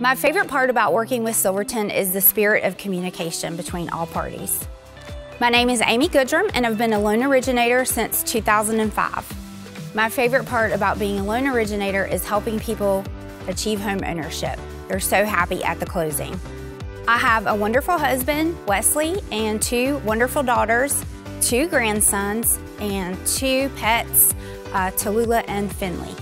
My favorite part about working with Silverton is the spirit of communication between all parties. My name is Amy Goodrum and I've been a loan originator since 2005. My favorite part about being a loan originator is helping people achieve home ownership. They're so happy at the closing. I have a wonderful husband, Wesley, and two wonderful daughters, two grandsons, and two pets, uh, Tallulah and Finley.